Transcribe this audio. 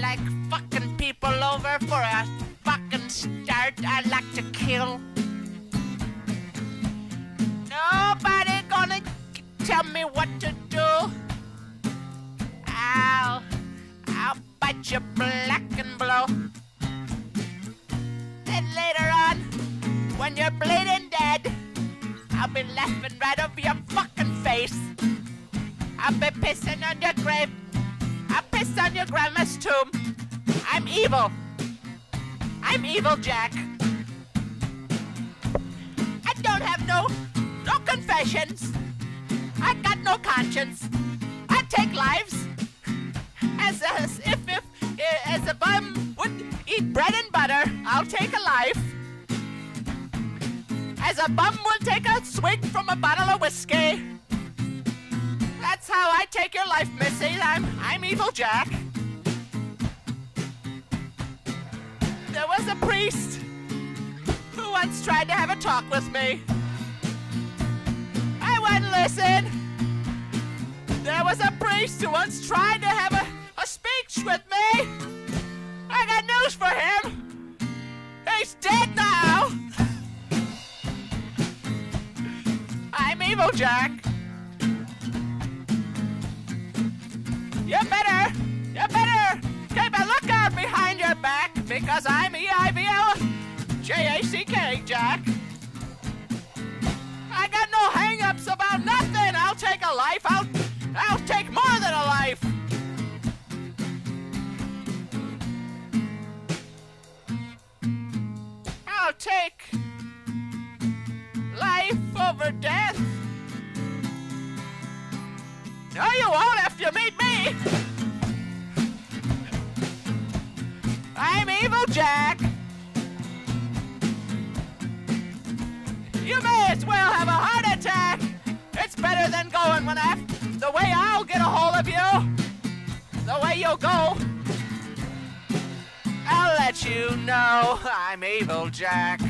like fucking people over for a fucking start. I like to kill. Nobody gonna tell me what to do. I'll, I'll bite you black and blow. Then later on, when you're bleeding dead, I'll be laughing right over your fucking face. I'll be pissing on your grave. On your grandma's tomb. I'm evil. I'm evil, Jack. I don't have no, no confessions. I got no conscience. I take lives as as if if eh, as a bum would eat bread and butter. I'll take a life. As a bum will take a swig from a bottle of whiskey. That's how I take your life, Missy. I'm I'm evil Jack. There was a priest who once tried to have a talk with me. I wouldn't listen. There was a priest who once tried to have a, a speech with me. I got news for him. He's dead now. I'm evil Jack. You better, you better keep a lookout behind your back because I'm E-I-V-L J-A-C-K, Jack. I got no hang-ups about nothing. I'll take a life. I'll, I'll take more than a life. I'll take life over death. No, you won't Jack. You may as well have a heart attack. It's better than going when I the way I'll get a hold of you. The way you'll go. I'll let you know I'm Evil Jack.